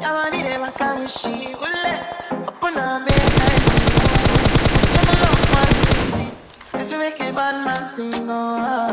Me If you make a bad man sing oh.